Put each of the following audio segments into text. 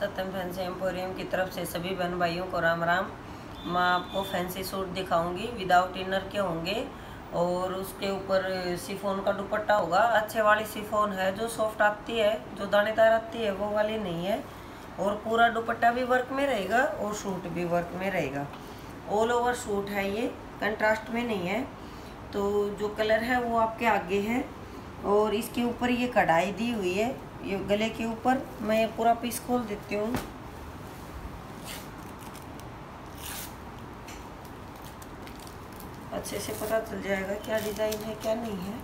सत्यम fancy emporium की तरफ़ से सभी बहन भाइयों को राम राम। मैं आपको फैंसी सूट दिखाऊँगी। विदाउट इनर के होंगे। और उसके ऊपर सिफोन का दुपट्टा होगा। अच्छे वाली सिफोन है, जो सॉफ्ट आती है, जो दानेदार आती है, वो वाली नहीं है। और पूरा दुपट्टा भी वर्क में रहेगा और सूट भी वर्क में रहेगा। ऑल ओवर सूट है ये। कंट्रास्ट में नहीं है। तो जो कलर है, वो आपके आगे है। और इसके ऊपर ये कढ़ाई दी हुई है। ये गले के ऊपर मैं पूरा पीस खोल देती हूँ। अच्छे से पता चल जाएगा क्या डिज़ाइन है, क्या नहीं है।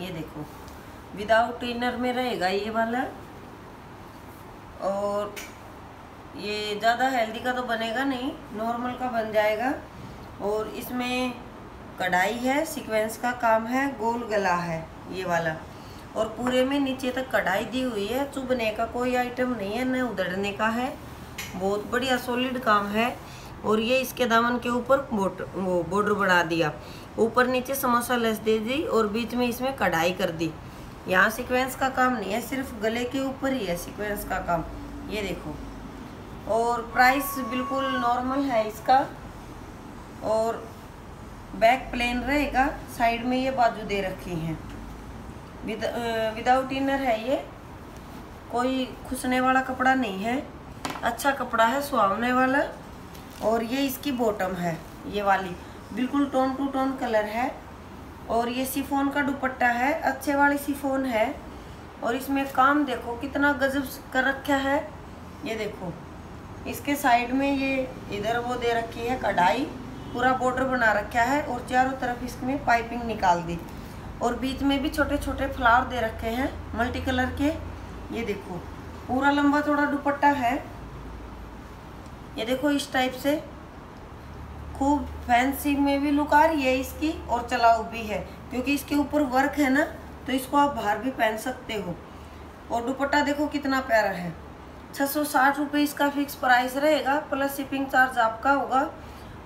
ये देखो विदाउट इनर में रहेगा ये वाला। और ये ज़्यादा हेल्दी का तो बनेगा नहीं नॉर्मल का बन जाएगा। और इसमें कढ़ाई है सीक्वेंस का काम है, गोल गला है ये वाला। और पूरे में नीचे तक कढ़ाई दी हुई है, चुभने का कोई आइटम नहीं है, न उधड़ने का है। बहुत बढ़िया सॉलिड काम है। और ये इसके दामन के ऊपर बोट वो बॉर्डर बना दिया। ऊपर नीचे समोसा लेस दे दी और बीच में इसमें कढ़ाई कर दी। यहाँ सीक्वेंस का काम नहीं है, सिर्फ़ गले के ऊपर ही है सीक्वेंस का काम। ये देखो। और प्राइस बिल्कुल नॉर्मल है इसका। और बैक प्लेन रहेगा साइड में ये बाजू दे रखी हैं। विद विदाउट इनर है ये। कोई खुसने वाला कपड़ा नहीं है। अच्छा कपड़ा है, सुहावने वाला। और ये इसकी बॉटम है, ये वाली। बिल्कुल टोन टू टोन कलर है। और ये सिफोन का दुपट्टा है, अच्छे वाली सिफोन है। और इसमें काम देखो, कितना गजब कर रखा है। ये देखो, इसके साइड में ये इधर वो दे रखी है, कढ़ाई। पूरा बॉर्डर बना रखा है और चारों तरफ़ इसमें पाइपिंग निकाल दी। और बीच में भी छोटे छोटे फ्लावर दे रखे हैं मल्टी कलर के। ये देखो, पूरा लंबा थोड़ा दुपट्टा है। ये देखो इस टाइप से। खूब फैंसी में भी लुक आ रही है इसकी और चलाऊ भी है। क्योंकि इसके ऊपर वर्क है ना तो इसको आप बाहर भी पहन सकते हो। और दुपट्टा देखो कितना प्यारा है। छः सौ इसका फिक्स प्राइस रहेगा प्लस शिपिंग चार्ज आपका होगा।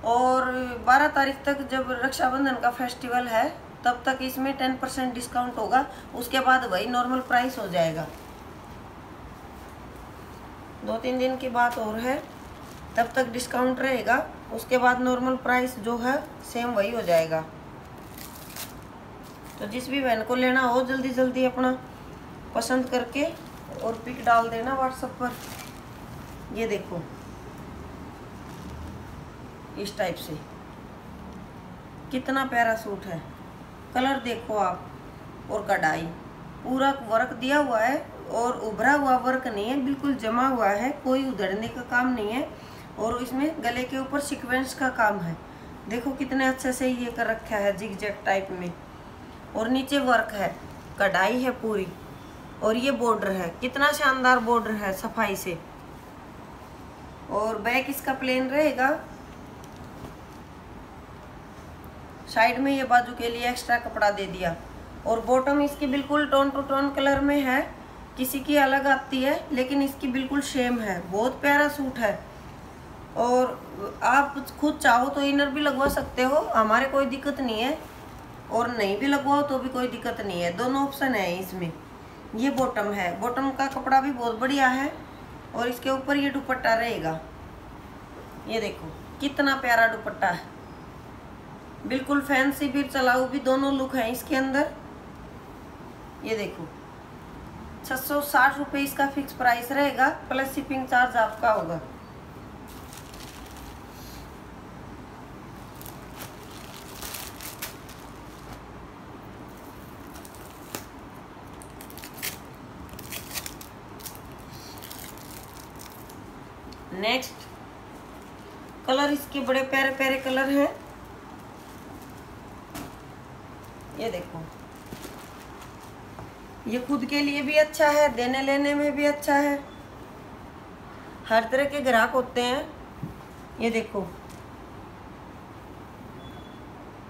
और बारह तारीख तक जब रक्षाबंधन का फेस्टिवल है, तब तक इसमें टेन परसेंट डिस्काउंट होगा। उसके बाद वही नॉर्मल प्राइस हो जाएगा। दो तीन दिन की बात और है, तब तक डिस्काउंट रहेगा। उसके बाद नॉर्मल प्राइस जो है सेम वही हो जाएगा। तो जिस भी बहन को लेना हो जल्दी जल्दी अपना पसंद करके और पिक डाल देना व्हाट्सएप पर। ये देखो। इस टाइप से। कितना प्यारा सूट है। कलर देखो आप, और कढ़ाई। पूरा वर्क दिया हुआ है, और उभरा हुआ वर्क नहीं है, बिल्कुल जमा हुआ है, कोई उधड़ने का काम नहीं है, और इसमें गले के ऊपर सिक्वेंस का काम है। देखो कितने अच्छे से ये कर रखा है जिग टाइप में। और नीचे वर्क है, कढ़ाई है पूरी, और ये बॉर्डर है। कितना शानदार बॉर्डर है सफ़ाई से। और बैक इसका प्लेन रहेगा साइड में ये बाजू के लिए एक्स्ट्रा कपड़ा दे दिया। और बॉटम इसकी बिल्कुल टोन टू टोन कलर में है। किसी की अलग आती है, लेकिन इसकी बिल्कुल सेम है। बहुत प्यारा सूट है। और आप खुद चाहो तो इनर भी लगवा सकते हो, हमारे कोई दिक्कत नहीं है। और नहीं भी लगवाओ तो भी कोई दिक्कत नहीं है। दोनों ऑप्शन है इसमें। ये बॉटम है। बॉटम का कपड़ा भी बहुत बढ़िया है। और इसके ऊपर ये दुपट्टा रहेगा। ये देखो, कितना प्यारा दुपट्टा है। बिल्कुल फैंसी भी चलाऊ भी, दोनों लुक हैं इसके अंदर। ये देखो। छः सौ साठ रुपये इसका फिक्स प्राइस रहेगा, प्लस शिपिंग चार्ज आपका होगा। नेक्स्ट कलर इसके बड़े प्यारे प्यारे कलर हैं। ये देखो। ये खुद के लिए भी अच्छा है, देने लेने में भी अच्छा है। हर तरह के ग्राहक होते हैं। ये देखो।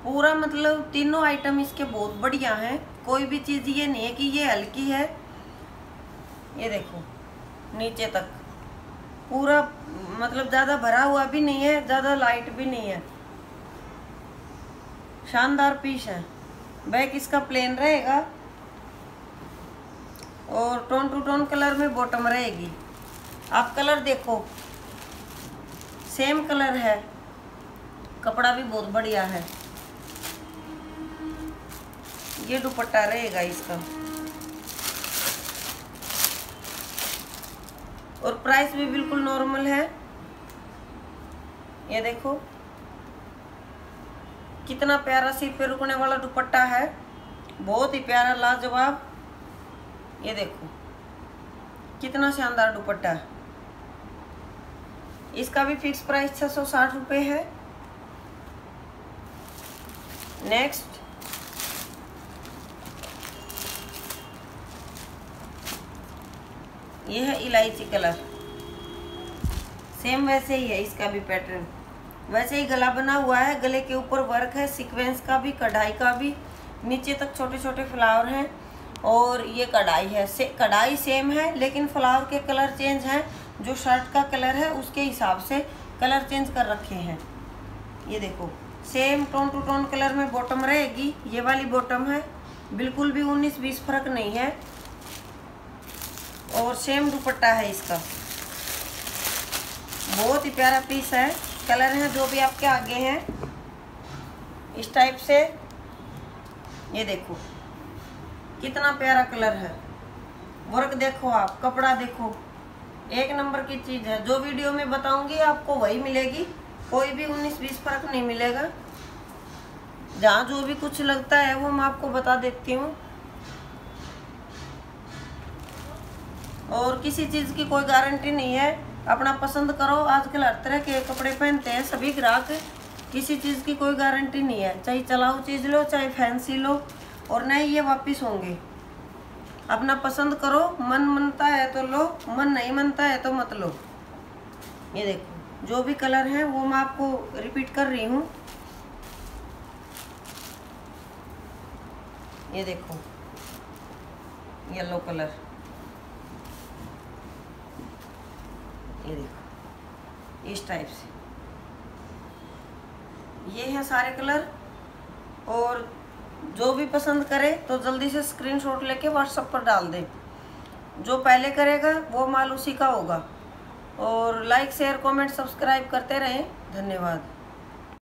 पूरा मतलब तीनों आइटम इसके बहुत बढ़िया हैं। कोई भी चीज़ ये नहीं है कि ये हल्की है। ये देखो, नीचे तक। पूरा मतलब ज़्यादा भरा हुआ भी नहीं है, ज़्यादा लाइट भी नहीं है। शानदार पीस है। बैक इसका प्लेन रहेगा। और टोन टू टोन कलर में बॉटम रहेगी। आप कलर देखो। सेम कलर है। कपड़ा भी बहुत बढ़िया है। ये दुपट्टा रहेगा इसका। और प्राइस भी बिल्कुल नॉर्मल है। ये देखो। कितना प्यारा सिर पे रुकने वाला दुपट्टा है। बहुत ही प्यारा, लाजवाब। ये देखो, कितना शानदार दुपट्टा। है इसका भी फिक्स प्राइस छः सौ साठ रुपये है। नेक्स्ट ये है इलायची कलर। सेम वैसे ही है इसका भी पैटर्न वैसे ही गला बना हुआ है, गले के ऊपर वर्क है सीक्वेंस का भी, कढ़ाई का भी, नीचे तक छोटे छोटे फ्लावर हैं और ये कढ़ाई है। से, कढ़ाई सेम है, लेकिन फ्लावर के कलर चेंज हैं। जो शर्ट का कलर है, उसके हिसाब से कलर चेंज कर रखे हैं। ये देखो same tone to tone colour में बॉटम रहेगी। ये वाली बॉटम है, बिल्कुल भी उन्नीस बीस फ़र्क नहीं है। और सेम दुपट्टा है इसका। बहुत ही प्यारा पीस है। कलर है, जो भी आपके आगे हैं। इस टाइप से, ये देखो, कितना प्यारा कलर है। वर्क देखो आप, कपड़ा देखो। एक नंबर की चीज़ है, जो वीडियो में बताऊँगी आपको वही मिलेगी। कोई भी उन्नीस बीस फ़र्क नहीं मिलेगा। जहाँ जो भी कुछ लगता है, वो मैं आपको बता देती हूँ। और किसी चीज़ की कोई गारंटी नहीं है। अपना पसंद करो। आजकल हर तरह के कपड़े पहनते हैं, सभी ग्राहक। किसी चीज़ की कोई गारंटी नहीं है। चाहे चलाऊ चीज़ लो, चाहे फैंसी लो, और नहीं ये वापस होंगे। अपना पसंद करो, मन मनता है तो लो, मन नहीं मनता है तो मत लो। ये देखो, जो भी कलर है, वो मैं आपको रिपीट कर रही हूँ। ये देखो, येलो कलर। ये देखो, इस टाइप से। ये हैं सारे कलर और जो भी पसंद करे तो जल्दी से स्क्रीनशॉट लेके व्हाट्सएप पर डाल दे। जो पहले करेगा, वो माल उसी का होगा। और लाइक शेयर कमेंट सब्सक्राइब करते रहें। धन्यवाद।